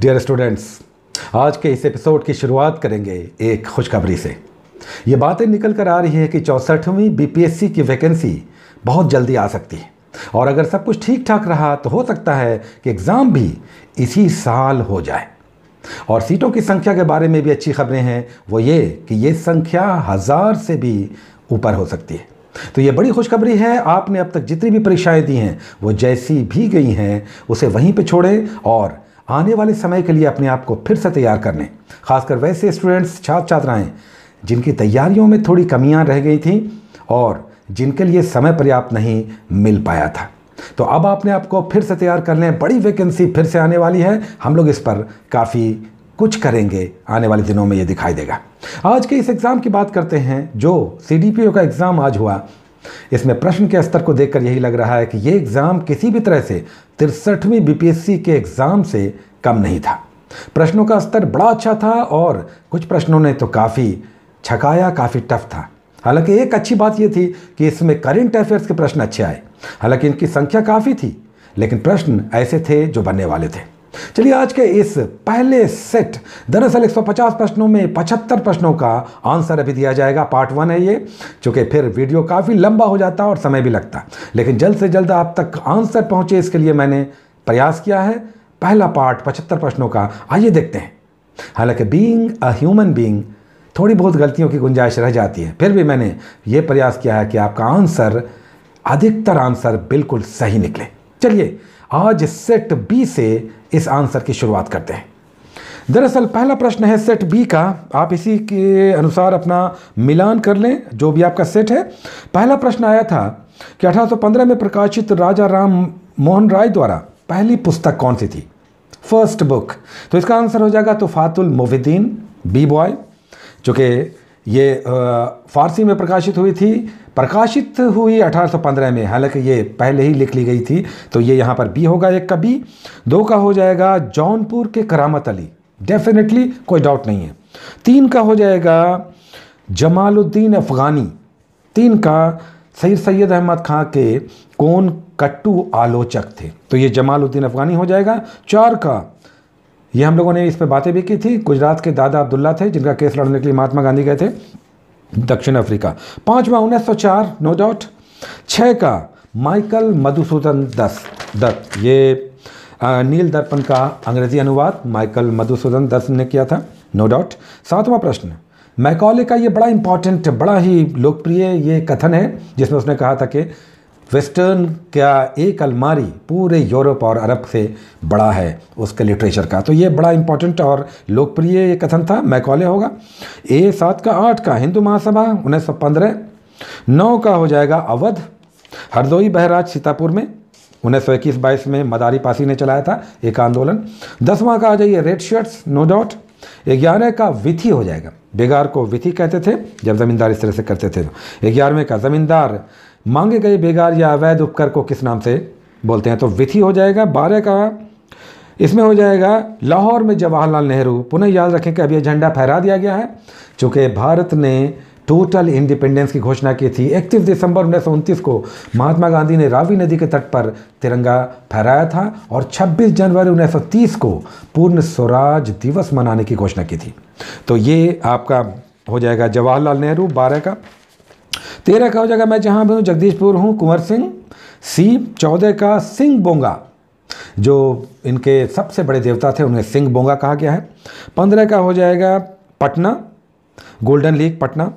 Dear students आज के इस एपिसोड की शुरुआत करेंगे एक खुशखबरी से। ये बातें निकल कर आ रही है कि चौंसठवीं बीपीएससी की वैकेंसी बहुत जल्दी आ सकती है। और अगर सब कुछ ठीक ठाक रहा तो हो सकता है कि एग्ज़ाम भी इसी साल हो जाए। और सीटों की संख्या के बारे में भी अच्छी खबरें हैं, वो ये कि ये संख्या हज़ार से भी ऊपर हो सकती है। तो ये बड़ी खुशखबरी है, आपने अब तक जितनी भी परीक्षाएँ दी हैं, वो जैसी भी गई हैं, उसे वहीं पे छोड़ें और आने वाले समय के लिए अपने आप को फिर से तैयार कर लें। खासकर वैसे स्टूडेंट्स छात्र छात्राएँ जिनकी तैयारियों में थोड़ी कमियाँ रह गई थी और जिनके लिए समय पर्याप्त नहीं मिल पाया था। तो अब आपने आपको फिर से तैयार कर लें। बड़ी वैकेंसी फिर से आने वाली है। हम लोग इस पर काफ़ी कुछ करेंगे। आने वाले दिनों में ये दिखाई देगा। आज के इस एग्ज़ाम की बात करते हैं जो सीडीपीओ का एग्ज़ाम आज हुआ। इसमें प्रश्न के स्तर को देखकर यही लग रहा है कि ये एग्ज़ाम किसी भी तरह से तिरसठवीं बीपीएससी के एग्ज़ाम से कम नहीं था। प्रश्नों का स्तर बड़ा अच्छा था और कुछ प्रश्नों ने तो काफ़ी छकाया, काफ़ी टफ था। हालाँकि एक अच्छी बात यह थी कि इसमें करेंट अफेयर्स के प्रश्न अच्छे आए। हालाँकि इनकी संख्या काफ़ी थी, लेकिन प्रश्न ऐसे थे जो बनने वाले थे। चलिए आज के इस पहले सेट दरअसल 150 प्रश्नों में 75 प्रश्नों का आंसर अभी दिया जाएगा। पार्ट वन है ये चूँकि फिर वीडियो काफ़ी लंबा हो जाता और समय भी लगता। लेकिन जल्द से जल्द आप तक आंसर पहुँचे, इसके लिए मैंने प्रयास किया है। पहला पार्ट पचहत्तर प्रश्नों का, आइए देखते हैं। हालाँकि बीइंग अ ह्यूमन बीइंग थोड़ी बहुत गलतियों की गुंजाइश रह जाती है। फिर भी मैंने ये प्रयास किया है कि आपका आंसर, अधिकतर आंसर बिल्कुल सही निकले। चलिए, आज सेट बी से इस आंसर की शुरुआत करते हैं। दरअसल पहला प्रश्न है सेट बी का। आप इसी के अनुसार अपना मिलान कर लें, जो भी आपका सेट है। पहला प्रश्न आया था कि 1815 में प्रकाशित राजा राम मोहन राय द्वारा पहली पुस्तक कौन सी थी? फ़र्स्ट बुक तो इसका आंसर हो जाएगा तो फातुल मोविद्दीन बी बॉय जो कि ये फारसी में प्रकाशित हुई थी। प्रकाशित हुई 1815 में, हालाँकि ये पहले ही लिख ली गई थी तो ये यहाँ पर बी होगा एक का बी, दो का हो जाएगा जौनपुर के करामत अली। डेफिनेटली कोई डाउट नहीं है। तीन का हो जाएगा जमालुद्दीन अफ़गानी। तीन का सैद सैयद अहमद खां के कौन कट्टू आलोचक थे। तो ये जमालुद्दीन अफ़गानी हो जाएगा। चार का ये हम लोगों ने इस पर बातें भी की थी। गुजरात के दादा अब्दुल्ला थे, जिनका केस लड़ने के लिए महात्मा गांधी गए थे दक्षिण अफ्रीका। पांचवा उन्नीस सौ चार नो डाउट छः का, माइकल मधुसूदन दस दत्त। ये नील दर्पण का अंग्रेज़ी अनुवाद माइकल मधुसूदन दत्त ने किया था नो डाउट सातवां प्रश्न, मैकॉले का ये बड़ा इंपॉर्टेंट बड़ा ही लोकप्रिय ये कथन है, जिसमें उसने कहा था कि वेस्टर्न क्या एक अलमारी पूरे यूरोप और अरब से बड़ा है उसके लिटरेचर का। तो ये बड़ा इंपॉर्टेंट और लोकप्रिय ये कथन था, मैकॉले होगा। ए सात का आठ का हिंदू महासभा, उन्नीस सौ पंद्रह। नौ का हो जाएगा अवध, हरदोई बहराज सीतापुर में। उन्नीस सौ इक्कीस बाईस में मदारी पासी ने चलाया था एक आंदोलन। दसवां का आ जाइए रेड शर्ट्स नो डाउट। ग्यारह का विधि हो जाएगा। बेगार को विधि कहते थे, जब ज़मींदार इस तरह से करते थे। ग्यारहवें का ज़मींदार मांगे गए बेगार या अवैध उपकर को किस नाम से बोलते हैं? तो विधि हो जाएगा बारह का। इसमें हो जाएगा, लाहौर में जवाहरलाल नेहरू। पुनः याद रखें कि यह झंडा फहरा दिया गया है, चूँकि भारत ने टोटल इंडिपेंडेंस की घोषणा की थी। इकतीस दिसंबर उन्नीस सौ उनतीस को महात्मा गांधी ने रावी नदी के तट पर तिरंगा फहराया था और 26 जनवरी 1930 को पूर्ण स्वराज दिवस मनाने की घोषणा की थी। तो ये आपका हो जाएगा जवाहरलाल नेहरू बारह का। तेरह का हो जाएगा मैं जहाँ भी हूँ, जगदीशपुर हूँ, कुंवर सिंह सी चौदह का सिंह बोंगा, जो इनके सबसे बड़े देवता थे उन्हें सिंह बोंगा कहा गया है। पंद्रह का हो जाएगा पटना, गोल्डन लीग पटना।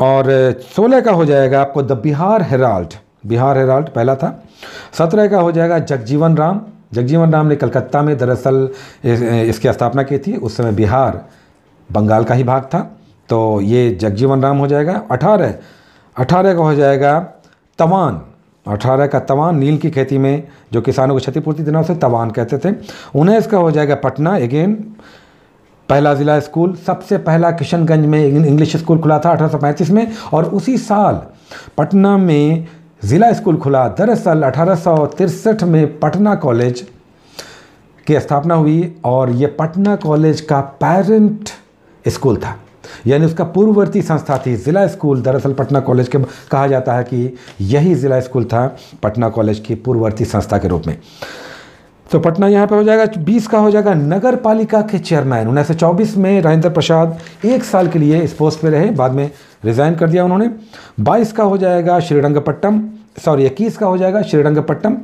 और सोलह का हो जाएगा आपको the Bihar Herald Bihar Herald पहला था। सत्रह का हो जाएगा जगजीवन राम जगजीवन राम ने कलकत्ता में दरअसल इसकी स्थापना की थी। उस समय बिहार बंगाल का ही भाग था। तो ये जगजीवन राम हो जाएगा। अठारह अठारह का हो जाएगा तवान। अठारह का तवान नील की खेती में, जो किसानों को क्षतिपूर्ति देना उसे तवान कहते थे। उन्नीस का हो जाएगा पटना अगेन पहला ज़िला स्कूल। सबसे पहला किशनगंज में इंग्लिश स्कूल खुला था अठारह सौ पैंतीस में, और उसी साल पटना में ज़िला स्कूल खुला। दरअसल अठारह में पटना कॉलेज की स्थापना हुई, और ये पटना कॉलेज का पेरेंट स्कूल था। यानी उसका पूर्ववर्ती संस्था थी, ज़िला स्कूल, दरअसल पटना कॉलेज के, कहा जाता है कि यही ज़िला स्कूल था पटना कॉलेज की पूर्ववर्ती संस्था के रूप में। तो पटना यहाँ पे हो जाएगा, बीस का हो जाएगा नगर पालिका के चेयरमैन। उन्नीस सौ चौबीस में राजेंद्र प्रसाद एक साल के लिए इस पोस्ट पे रहे, बाद में रिज़ाइन कर दिया उन्होंने। बाईस का हो जाएगा श्रीरंगपट्टम सॉरी, इक्कीस का हो जाएगा श्रीरंगपट्टम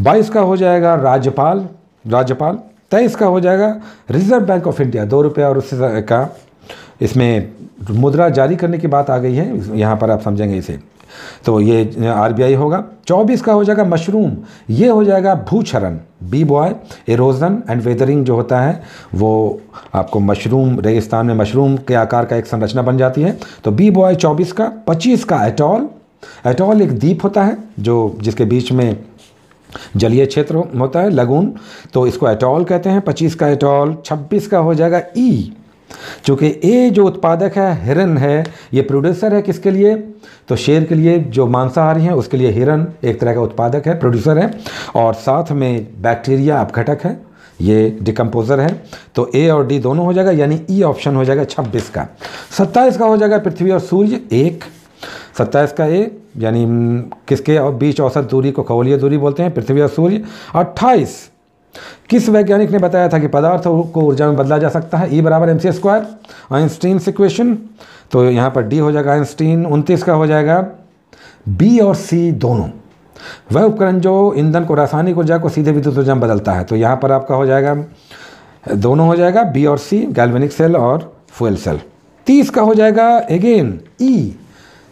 बाईस का हो जाएगा राज्यपाल राज्यपाल। तेईस का हो जाएगा रिज़र्व बैंक ऑफ़ इंडिया, दो रुपया और उससे का इसमें मुद्रा जारी करने की बात आ गई है, यहाँ पर आप समझेंगे इसे। तो ये आरबीआई होगा। 24 का हो जाएगा मशरूम, ये हो जाएगा भूचरण, B by erosion and weathering जो होता है, वो आपको मशरूम, रेगिस्तान में मशरूम के आकार का एक संरचना बन जाती है। तो बी बॉय 24 का 25 का एटॉल। एटॉल एक द्वीप होता है, जो जिसके बीच में जलीय क्षेत्र होता है, लगून। तो इसको एटॉल कहते हैं 25 का एटॉल 26 का हो जाएगा ई। चूँकि ए जो उत्पादक है, हिरन है, ये प्रोड्यूसर है किसके लिए? तो शेर के लिए जो मांसाहारी हैं, उसके लिए हिरन एक तरह का उत्पादक है प्रोड्यूसर है। और साथ में बैक्टीरिया अपघटक है, ये डिकम्पोज़र है। तो ए और डी दोनों हो जाएगा, यानी ई ऑप्शन हो जाएगा छब्बीस का। सत्ताईस का हो जाएगा पृथ्वी और सूर्य एक। सत्ताईस का ए यानी किसके और बीच औसत दूरी को खगोलीय दूरी बोलते हैं, पृथ्वी और सूर्य। अट्ठाईस किस वैज्ञानिक ने बताया था कि पदार्थ को ऊर्जा में बदला जा सकता है? ई बराबर m c square Einstein equation तो यहाँ पर डी हो जाएगा आइंस्टीन उनतीस का हो जाएगा बी और सी दोनों। वह उपकरण जो ईंधन को, रासायनिक ऊर्जा को सीधे विद्युत ऊर्जा में बदलता है तो यहाँ पर आपका हो जाएगा, दोनों हो जाएगा बी और सी गैल्वेनिक सेल और फुएल सेल तीस का हो जाएगा again E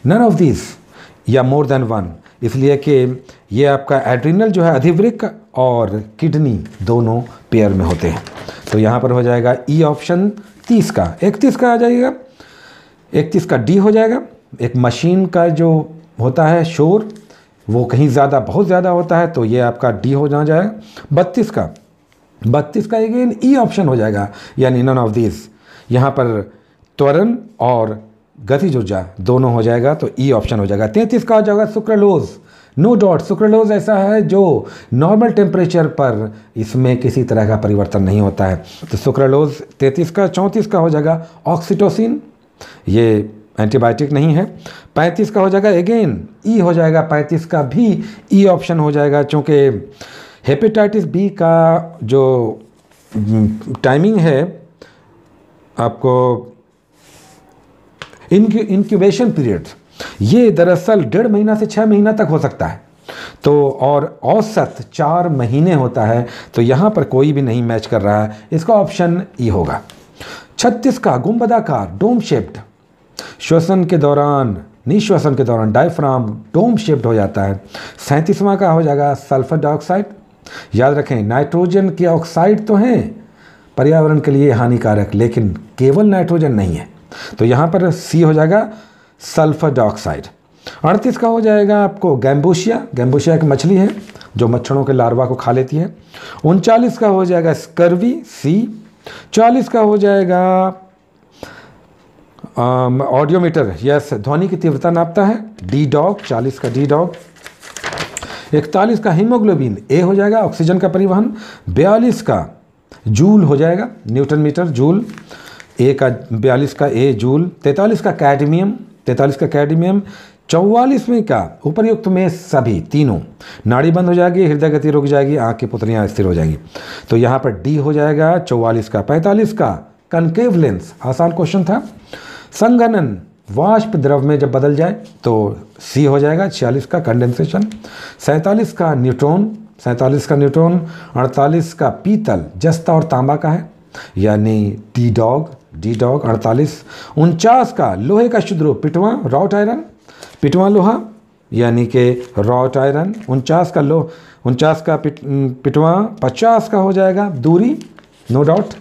none of this या मोर देन वन इसलिए कि ये आपका एड्रिनल जो है अधिवृक और किडनी दोनों पेयर में होते हैं। तो यहाँ पर हो जाएगा ई ऑप्शन तीस का। इकतीस का आ जाएगा। इकतीस का डी हो जाएगा। एक मशीन का जो होता है शोर, वो कहीं ज़्यादा, बहुत ज़्यादा होता है तो ये आपका डी हो जा जाएगा। बत्तीस का। बत्तीस का अगेन ई ऑप्शन हो जाएगा। यानी नन ऑफ़ दिस यहाँ पर त्वरण और गतिज ऊर्जा दोनों हो जाएगा तो ई ऑप्शन हो जाएगा। तैंतीस का हो जाएगा सुक्रोलोज। नो डॉट सुक्रोलोज ऐसा है जो नॉर्मल टेम्परेचर पर इसमें किसी तरह का परिवर्तन नहीं होता है। तो सुक्रोलोज तैंतीस का, चौंतीस का हो जाएगा। ऑक्सीटोसिन ये एंटीबायोटिक नहीं है। पैंतीस का हो जाएगा। अगेन ई हो जाएगा। पैंतीस का भी ई ऑप्शन हो जाएगा चूँकि हेपेटाइटिस बी का जो टाइमिंग है, आपको इनकी इंक्यूबेशन पीरियड ये दरअसल डेढ़ महीना से छः महीना तक हो सकता है। तो और औसत चार महीने होता है तो यहाँ पर कोई भी नहीं मैच कर रहा है। इसका ऑप्शन ई होगा। छत्तीस का गुम्बदाकार डोम शेप्ड। श्वसन के दौरान, निश्वसन के दौरान डायफ्राम डोम शेप्ड हो जाता है। सैंतीसवां का हो जाएगा सल्फ़र डाइऑक्साइड। याद रखें, नाइट्रोजन के ऑक्साइड तो हैं, पर्यावरण के लिए हानिकारक, लेकिन केवल नाइट्रोजन नहीं है। तो यहाँ पर सी हो जाएगा सल्फ़र डाइऑक्साइड। अड़तीस का हो जाएगा आपको गैम्बोशिया। गैम्बोशिया एक मछली है, जो मच्छरों के लार्वा को खा लेती है। उनचालीस का हो जाएगा स्कर्वी, सी। चालीस का हो जाएगा ऑडियोमीटर। यस, ध्वनि की तीव्रता नापता है। डी डॉग चालीस का डी डॉग इकतालीस का हीमोग्लोबिन, ए हो जाएगा ऑक्सीजन का परिवहन। बयालीस का जूल हो जाएगा, न्यूटन मीटर जूल। ए का, बयालीस का ए जूल। तैंतालीस का कैडमियम। तैंतालीस का कैडमियम चौवालीसवें का उपरयुक्त में सभी तीनों। नाड़ी बंद हो जाएगी हृदय गति रुक जाएगी, आँख की पुतलियाँ स्थिर हो जाएँगी। तो यहाँ पर डी हो जाएगा, चौवालीस का पैंतालीस का कनकेव लेंस आसान क्वेश्चन था। संगनन वाष्प द्रव में जब बदल जाए तो सी हो जाएगा, छियालीस का कंडेंसेशन सैंतालीस का न्यूट्रॉन सैंतालीस का न्यूट्रॉन अड़तालीस का पीतल, जस्ता और तांबा का है, यानी टी डॉग डी डॉग अड़तालीस, उनचास का लोहे का शुद्ध रूप पिटवा रॉट आयरन पिटवा लोहा, यानी कि रॉट आयरन उनचास का लो, उनचास का पिट पिटवा, पचास का हो जाएगा दूरी नो डाउट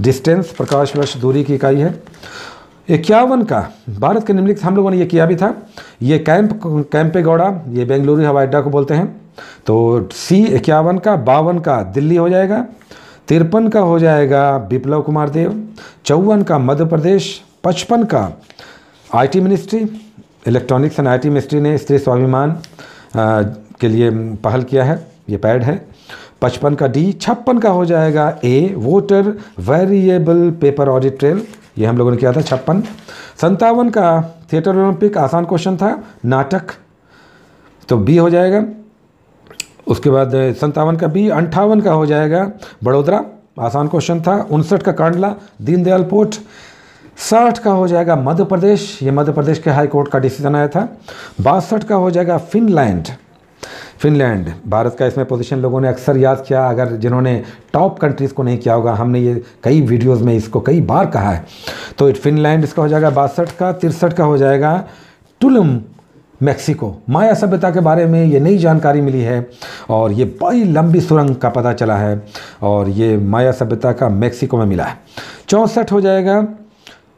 डिस्टेंस प्रकाश वर्ष दूरी की इकाई है। इक्यावन का, भारत के निम्नलिखित हम लोगों ने ये किया भी था। ये कैंप कैंपे गौड़ा ये बेंगलुरु, हवाई अड्डा को बोलते हैं। तो सी इक्यावन का, बावन का दिल्ली हो जाएगा। तिरपन का हो जाएगा विप्लव कुमार देव, चौवन का मध्य प्रदेश, पचपन का IT ministry, electronics and IT ministry ने स्त्री स्वाभिमान के लिए पहल किया है, ये पैड है। पचपन का डी, छप्पन का हो जाएगा A, voter variable paper audit trail, ये हम लोगों ने किया था छप्पन। संतावन का थिएटर ओलंपिक आसान क्वेश्चन था, नाटक तो बी हो जाएगा। उसके बाद संतावन का बी, अंठावन का हो जाएगा बड़ोदरा। आसान क्वेश्चन था, उनसठ का कांडला, दीनदयाल पोर्ट। साठ का हो जाएगा मध्य प्रदेश, ये मध्य प्रदेश के हाई कोर्ट का डिसीज़न आया था। बासठ का हो जाएगा फिनलैंड। फिनलैंड, भारत का इसमें पोजीशन लोगों ने अक्सर याद किया, अगर जिन्होंने टॉप कंट्रीज़ को नहीं किया होगा, हमने ये कई वीडियोस में इसको कई बार कहा है। तो फिनलैंड इसका हो जाएगा बासठ का, तिरसठ का हो जाएगा टुलम मैक्सिको। माया सभ्यता के बारे में ये नई जानकारी मिली है और ये बड़ी लंबी सुरंग का पता चला है और ये माया सभ्यता का मैक्सिको में मिला है। चौंसठ हो जाएगा।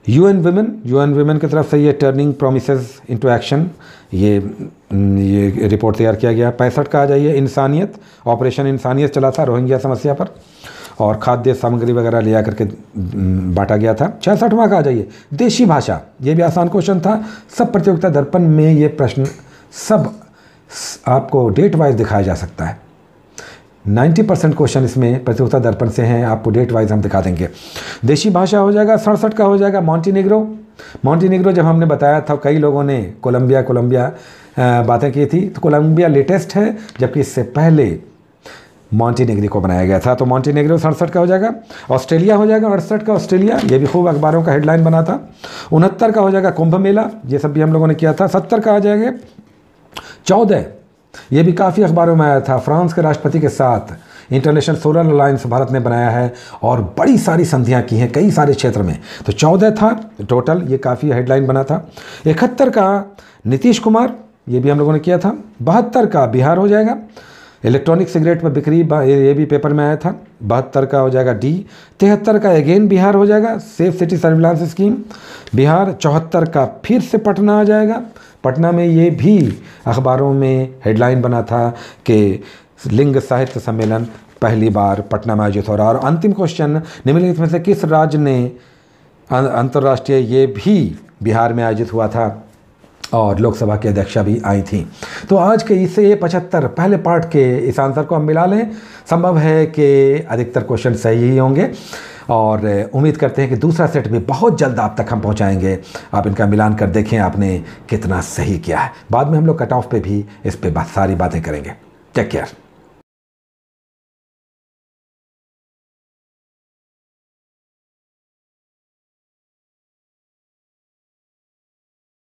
You N UN women N वुमेन की तरफ़ से ये टर्निंग प्रोमिस इनटू एक्शन ये ये रिपोर्ट तैयार किया गया। पैंसठ का आ जाइए। इंसानियत ऑपरेशन इंसानियत चला था रोहिंग्या समस्या पर। और खाद्य सामग्री वगैरह ले आकर के बांटा गया था। छियासठवां का आ जाइए। देशी भाषा, ये भी आसान क्वेश्चन था। सब प्रतियोगिता दर्पण में ये प्रश्न सब आपको डेट वाइज दिखाया जा सकता है। 90 परसेंट क्वेश्चन इसमें प्रतियोगिता दर्पण से हैं, आपको डेट वाइज हम दिखा देंगे। देशी भाषा हो जाएगा, सड़सठ का हो जाएगा मॉन्टीनेग्रो मॉन्टीनेग्रो जब हमने बताया था, कई लोगों ने कोलंबिया कोलंबिया बातें की थी। तो कोलंबिया लेटेस्ट है, जबकि इससे पहले मॉन्टीनेग्री को बनाया गया था। तो मॉन्टीनेग्रो सड़सठ का हो जाएगा, ऑस्ट्रेलिया हो जाएगा अड़सठ का ऑस्ट्रेलिया, ये भी खूब अखबारों का हेडलाइन बना था। उनहत्तर का हो जाएगा कुंभ मेला, ये सब भी हम लोगों ने किया था। सत्तर का आ जाएगा, चौदह, ये भी काफ़ी अखबारों में आया था। फ्रांस के राष्ट्रपति के साथ इंटरनेशनल सोलर अलायंस भारत ने बनाया है और बड़ी सारी संधियाँ की हैं कई सारे क्षेत्र में। तो चौदह था टोटल ये काफ़ी हेडलाइन बना था। इकहत्तर का नीतीश कुमार, ये भी हम लोगों ने किया था। बहत्तर का बिहार हो जाएगा इलेक्ट्रॉनिक सिगरेट पर बिक्री ये भी पेपर में आया था। बहत्तर का हो जाएगा डी तिहत्तर का अगेन बिहार हो जाएगा safe city surveillance scheme Bihar चौहत्तर का फिर से पटना आ जाएगा। पटना में ये भी अखबारों में हेडलाइन बना था कि लिंग साहित्य सम्मेलन पहली बार पटना में आयोजित हो रहा और अंतिम क्वेश्चन निम्नलिखित में से किस राज्य ने अं-, अंतर्राष्ट्रीय ये भी बिहार में आयोजित हुआ था? और लोकसभा की अध्यक्षा भी आई थी। तो आज के इससे पचहत्तर पहले पार्ट के इस आंसर को हम मिला लें। संभव है कि अधिकतर क्वेश्चन सही ही होंगे और उम्मीद करते हैं कि दूसरा सेट भी बहुत जल्द आप तक हम पहुंचाएँगे। आप इनका मिलान कर देखें आपने कितना सही किया है। बाद में हम लोग कट ऑफ़ पे भी इस पर सारी बातें करेंगे। Take care